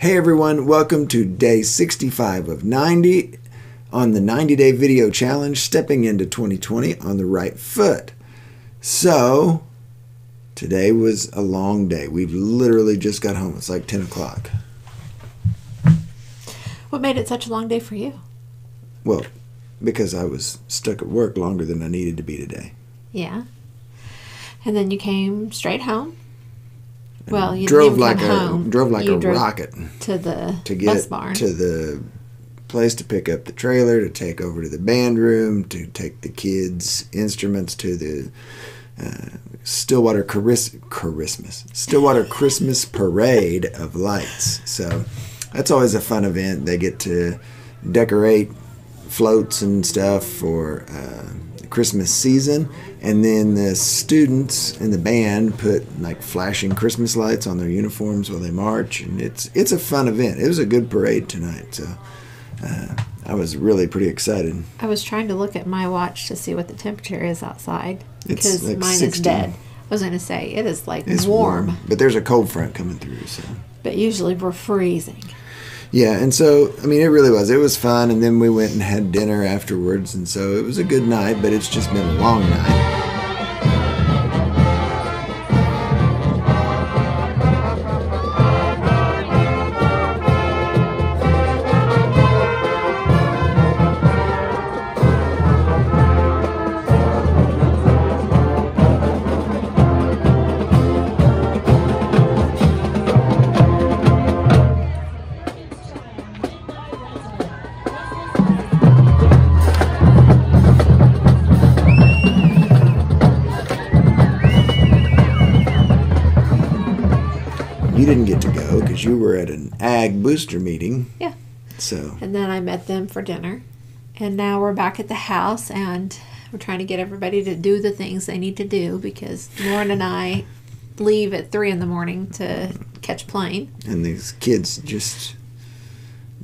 Hey everyone, welcome to day 65 of 90 on the 90 day video challenge, stepping into 2020 on the right foot. So, today was a long day. We've literally just got home. It's like 10 o'clock. What made it such a long day for you? Well, because I was stuck at work longer than I needed to be today. Yeah. And then you came straight home. Well, you drove like come home. a drove like You a drove rocket to the to bus get barn. to the place to pick up the trailer, to take over to the band room, to take the kids' instruments to the uh, Stillwater Charis- Christmas Stillwater Christmas Parade of lights. So that's always a fun event. They get to decorate floats and stuff for uh, Christmas season, and then the students in the band put like flashing Christmas lights on their uniforms while they march, and it's it's a fun event. It was a good parade tonight, so uh, I was really pretty excited. I was trying to look at my watch to see what the temperature is outside It's because like mine 60. is dead. I was going to say it is like It's warm, but there's a cold front coming through, so. but usually we're freezing. Yeah, and so I mean, it really was. It was fun, and then we went and had dinner afterwards, and so it was a good night. But it's just been a long night. At an ag booster meeting. Yeah. So And then I met them for dinner. And now we're back at the house and we're trying to get everybody to do the things they need to do because Lauren and I leave at three in the morning to catch plane. and these kids just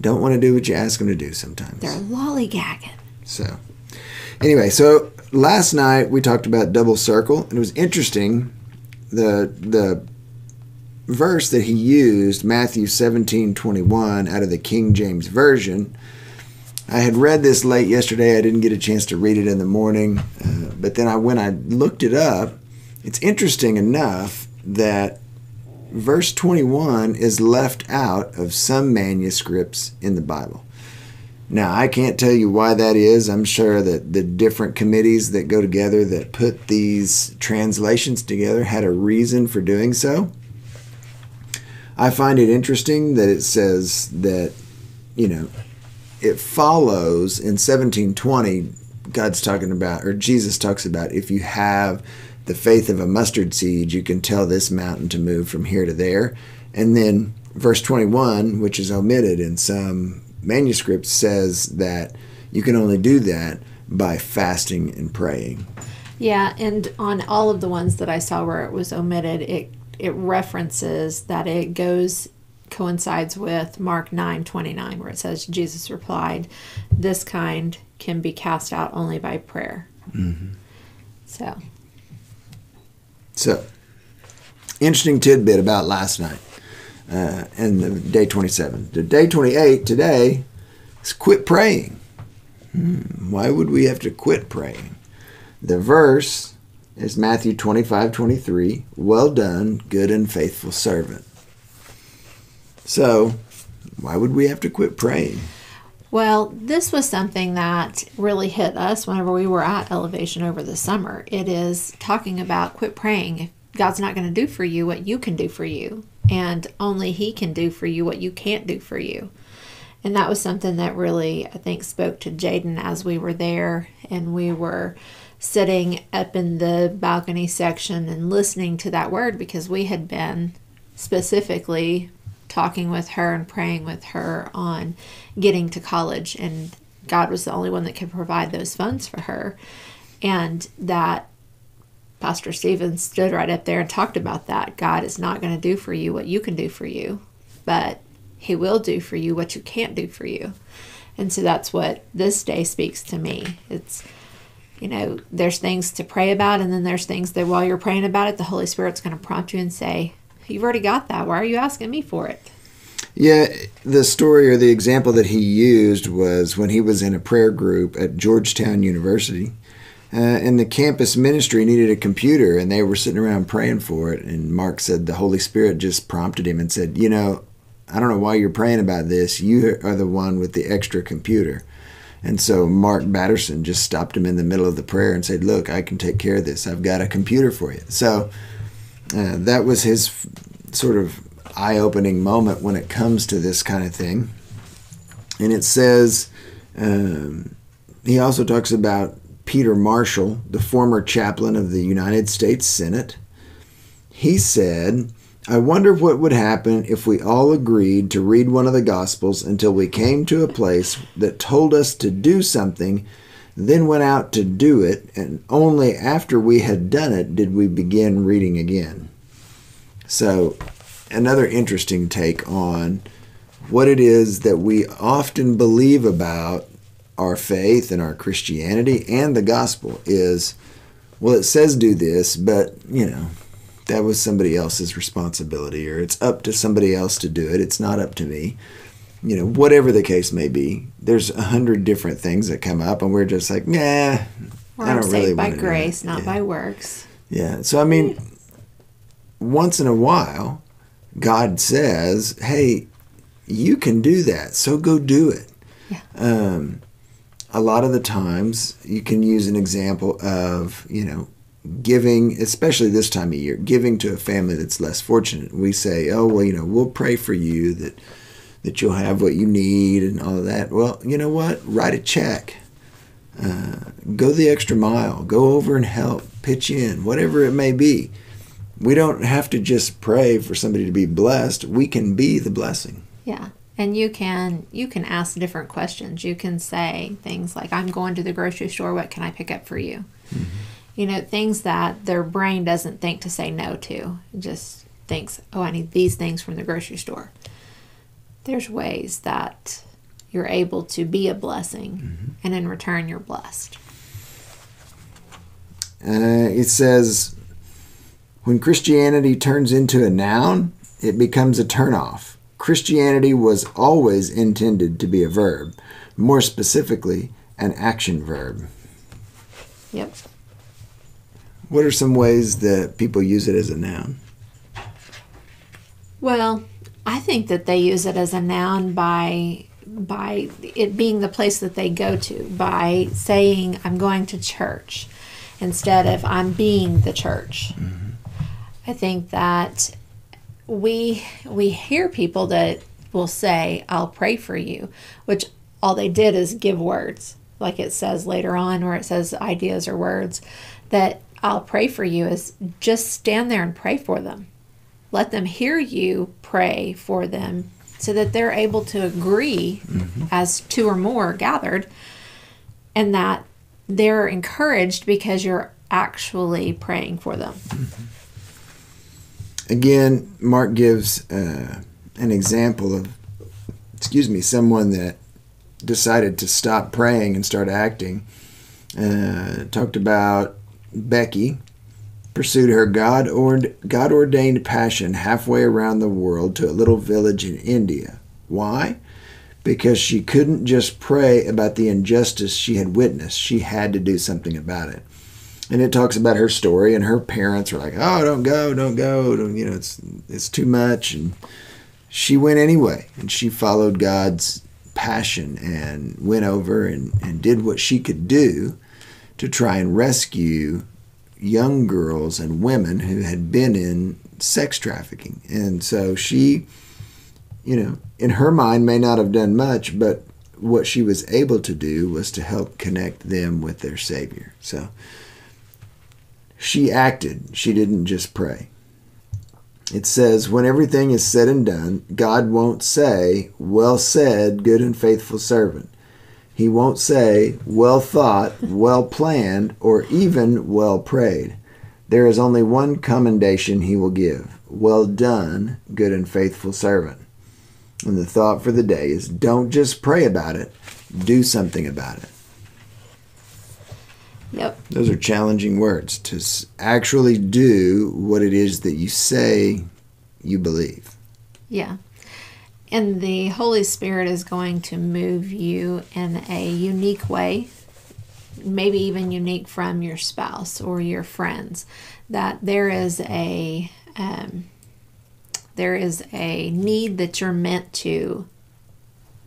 don't want to do what you ask them to do sometimes. They're lollygagging. So, anyway, so last night we talked about double circle, and it was interesting. The the verse that he used, Matthew seventeen twenty one, out of the King James version. I had read this late yesterday. I didn't get a chance to read it in the morning, uh, but then I when I looked it up, it's interesting enough that verse 21 is left out of some manuscripts in the Bible. Now, I can't tell you why that is. I'm sure that the different committees that go together that put these translations together had a reason for doing so. I find it interesting that it says that, you know, it follows in 1720, God's talking about, or Jesus talks about, if you have the faith of a mustard seed, you can tell this mountain to move from here to there. And then verse 21, which is omitted in some manuscripts, says that you can only do that by fasting and praying. Yeah, and on all of the ones that I saw where it was omitted, it it references that it goes coincides with Mark 9:29 where it says Jesus replied, "This kind can be cast out only by prayer." So, So, interesting tidbit about last night uh, and the day 27. The day 28 today is quit praying. Hmm, why would we have to quit praying? The verse is Matthew 25 23. Well done, good and faithful servant. So, why would we have to quit praying? Well, this was something that really hit us whenever we were at Elevation over the summer. It is talking about quit praying. If God's not going to do for you what you can do for you, and only He can do for you what you can't do for you. And that was something that really, I think, spoke to Jaden as we were there and we were sitting up in the balcony section and listening to that word because we had been specifically talking with her and praying with her on getting to college and God was the only one that could provide those funds for her. And that Pastor Stevens stood right up there and talked about that. God is not going to do for you what you can do for you but he will do for you what you can't do for you. And so that's what this day speaks to me. It's you know there's things to pray about and then there's things that while you're praying about it the holy spirit's going to prompt you and say you've already got that why are you asking me for it Yeah, the story or the example that he used was when he was in a prayer group at Georgetown University. Uh, and the campus ministry needed a computer, and they were sitting around praying for it. And Mark said the Holy Spirit just prompted him and said, You know, I don't know why you're praying about this. You are the one with the extra computer. And so Mark Batterson just stopped him in the middle of the prayer and said, Look, I can take care of this. I've got a computer for you. So uh, that was his f- sort of eye opening moment when it comes to this kind of thing. And it says, um, he also talks about Peter Marshall, the former chaplain of the United States Senate. He said, I wonder what would happen if we all agreed to read one of the Gospels until we came to a place that told us to do something, then went out to do it, and only after we had done it did we begin reading again. So, another interesting take on what it is that we often believe about our faith and our Christianity and the gospel is well, it says do this, but you know, that was somebody else's responsibility, or it's up to somebody else to do it. It's not up to me. You know, whatever the case may be, there's a hundred different things that come up, and we're just like, nah, Or I don't saved really by wanna do that." grace, not Yeah. by works. Yeah. So I mean, once in a while, God says, "Hey, you can do that, so go do it." Yeah. Um, a lot of the times, you can use an example of you know giving, especially this time of year, giving to a family that's less fortunate. We say, "Oh, well, you know, we'll pray for you that that you'll have what you need and all of that." Well, you know what? Write a check uh, go the extra mile, go over and help, pitch in, whatever it may be. We don't have to just pray for somebody to be blessed. We can be the blessing. Yeah. And you can you can ask different questions. You can say things like I'm going to the grocery store, what can I pick up for you? You know, things that their brain doesn't think to say no to. It just thinks, "Oh, I need these things from the grocery store." There's ways that you're able to be a blessing and in return you're blessed. Uh, it says, when Christianity turns into a noun, it becomes a turnoff. Christianity was always intended to be a verb, more specifically, an action verb. Yep. What are some ways that people use it as a noun? Well, I think that they use it as a noun by by it being the place that they go to, by saying I'm going to church instead of I'm being the church. Mm-hmm. I think that we we hear people that will say I'll pray for you, which all they did is give words. Like it says later on where it says ideas or words that I'll pray for you is just stand there and pray for them let them hear you pray for them so that they're able to agree as two or more gathered and that they're encouraged because you're actually praying for them. Again, Mark gives uh, an example of, excuse me, someone that decided to stop praying and start acting. Uh, talked about Becky pursued her God ordained passion halfway around the world to a little village in India. Why? Because she couldn't just pray about the injustice she had witnessed. She had to do something about it. And it talks about her story, and her parents were like, "Oh, don't go, don't go, don't, you know, it's it's too much." And she went anyway, and she followed God's passion and went over and, and did what she could do to try and rescue young girls and women who had been in sex trafficking. And so she, you know, in her mind may not have done much, but what she was able to do was to help connect them with their Savior. So she acted, she didn't just pray. It says, when everything is said and done, God won't say, Well said, good and faithful servant. He won't say, Well thought, well planned, or even well prayed. There is only one commendation he will give Well done, good and faithful servant. And the thought for the day is don't just pray about it, do something about it. Yep. Those are challenging words to actually do what it is that you say you believe. Yeah. And the Holy Spirit is going to move you in a unique way, maybe even unique from your spouse or your friends. That there is a um, there is a need that you're meant to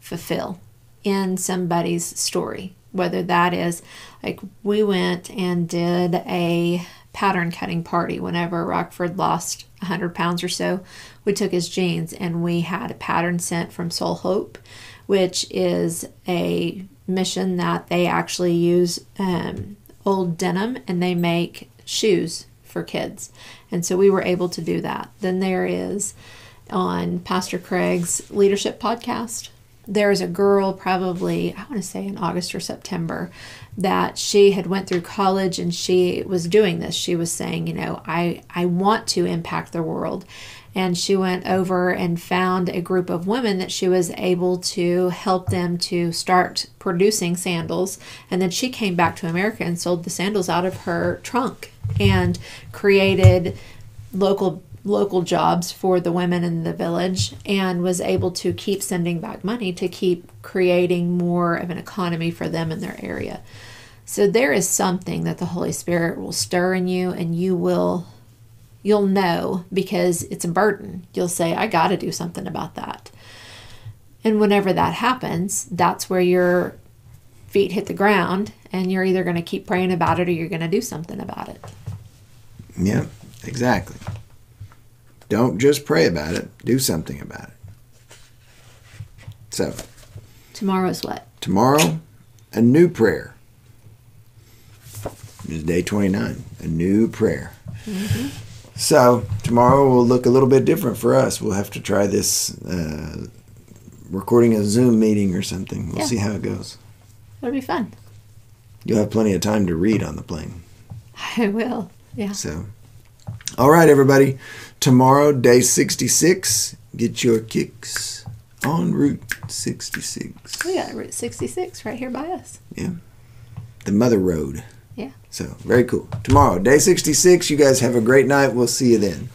fulfill in somebody's story. Whether that is like we went and did a pattern cutting party whenever Rockford lost 100 pounds or so. We took his jeans and we had a pattern sent from Sole Hope, which is a mission that they actually use um, old denim and they make shoes for kids. And so we were able to do that. Then there is on Pastor Craig's leadership podcast. There's a girl probably I want to say in August or September that she had went through college and she was doing this. She was saying, you know, I I want to impact the world. And she went over and found a group of women that she was able to help them to start producing sandals. And then she came back to America and sold the sandals out of her trunk and created local local jobs for the women in the village and was able to keep sending back money to keep creating more of an economy for them in their area. So there is something that the Holy Spirit will stir in you and you will you'll know because it's a burden. You'll say I got to do something about that. And whenever that happens, that's where your feet hit the ground and you're either going to keep praying about it or you're going to do something about it. Yeah, exactly. Don't just pray about it, do something about it. So, Tomorrow's what? tomorrow, a new prayer. It is day 29, a new prayer. So, tomorrow will look a little bit different for us. We'll have to try this uh, recording a Zoom meeting or something. We'll Yeah. see how it goes. It'll be fun. You'll have plenty of time to read on the plane. I will. Yeah. So, all right, everybody. Tomorrow, day 66. Get your kicks on Route 66. We got Route 66 right here by us. Yeah. The Mother Road. Yeah. So, very cool. Tomorrow, day 66. You guys have a great night. We'll see you then.